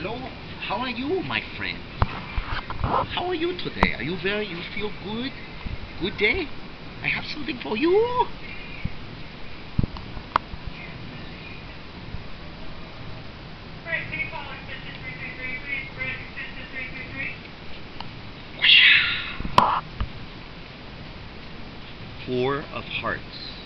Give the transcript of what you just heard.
Hello, how are you, my friend? How are you today? Are you very, you feel good? Good day? I have something for you. Four of hearts.